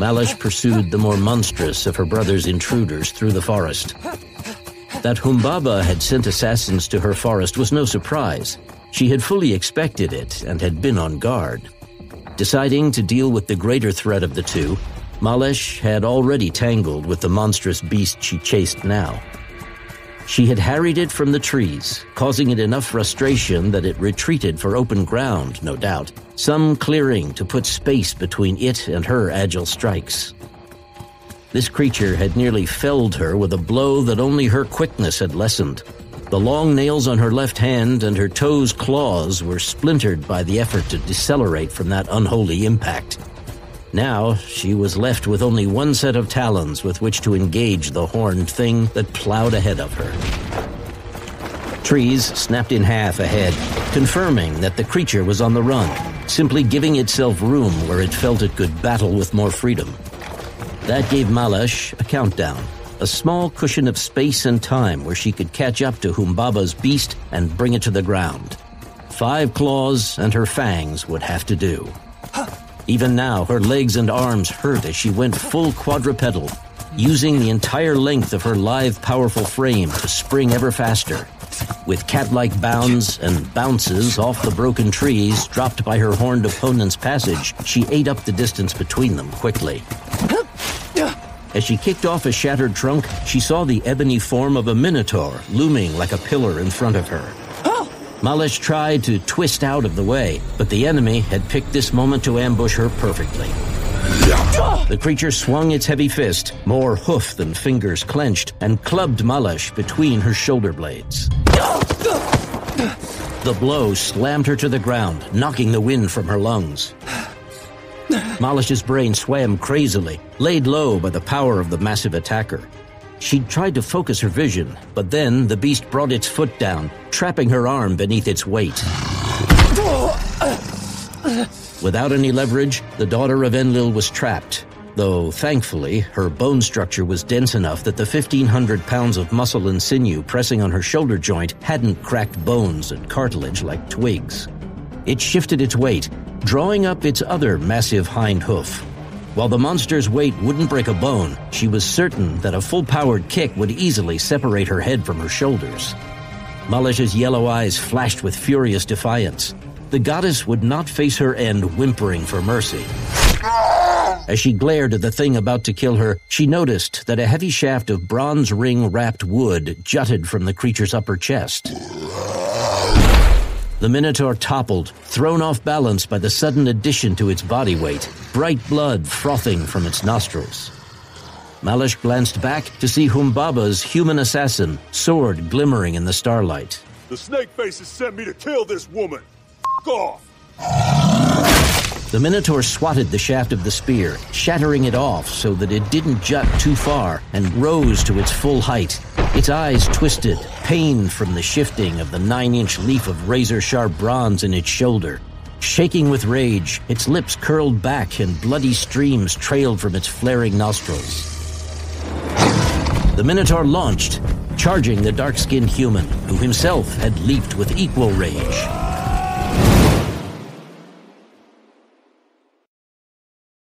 Malish pursued the more monstrous of her brother's intruders through the forest. That Humbaba had sent assassins to her forest was no surprise. She had fully expected it and had been on guard. Deciding to deal with the greater threat of the two, Malish had already tangled with the monstrous beast she chased now. She had harried it from the trees, causing it enough frustration that it retreated for open ground, no doubt, some clearing to put space between it and her agile strikes. This creature had nearly felled her with a blow that only her quickness had lessened. The long nails on her left hand and her toes' claws were splintered by the effort to decelerate from that unholy impact. Now, she was left with only one set of talons with which to engage the horned thing that plowed ahead of her. Trees snapped in half ahead, confirming that the creature was on the run, simply giving itself room where it felt it could battle with more freedom. That gave Malish a countdown, a small cushion of space and time where she could catch up to Humbaba's beast and bring it to the ground. Five claws and her fangs would have to do. Even now, her legs and arms hurt as she went full quadrupedal, using the entire length of her lithe, powerful frame to spring ever faster. With cat-like bounds and bounces off the broken trees dropped by her horned opponent's passage, she ate up the distance between them quickly. As she kicked off a shattered trunk, she saw the ebony form of a minotaur looming like a pillar in front of her. Malish tried to twist out of the way, but the enemy had picked this moment to ambush her perfectly. The creature swung its heavy fist, more hoof than fingers clenched, and clubbed Malish between her shoulder blades. The blow slammed her to the ground, knocking the wind from her lungs. Malish's brain swam crazily, laid low by the power of the massive attacker. She tried to focus her vision, but then the beast brought its foot down, trapping her arm beneath its weight. Without any leverage, the daughter of Enlil was trapped, though thankfully her bone structure was dense enough that the 1500 pounds of muscle and sinew pressing on her shoulder joint hadn't cracked bones and cartilage like twigs. It shifted its weight, drawing up its other massive hind hoof. While the monster's weight wouldn't break a bone, she was certain that a full-powered kick would easily separate her head from her shoulders. Malish's yellow eyes flashed with furious defiance. The goddess would not face her end whimpering for mercy. As she glared at the thing about to kill her, she noticed that a heavy shaft of bronze ring-wrapped wood jutted from the creature's upper chest. The Minotaur toppled, thrown off balance by the sudden addition to its body weight, bright blood frothing from its nostrils. Malish glanced back to see Humbaba's human assassin, sword glimmering in the starlight. The snake faces sent me to kill this woman. F off! The Minotaur swatted the shaft of the spear, shattering it off so that it didn't jut too far and rose to its full height. Its eyes twisted, pained from the shifting of the nine inch leaf of razor sharp bronze in its shoulder. Shaking with rage, its lips curled back and bloody streams trailed from its flaring nostrils. The Minotaur launched, charging the dark skinned human, who himself had leaped with equal rage.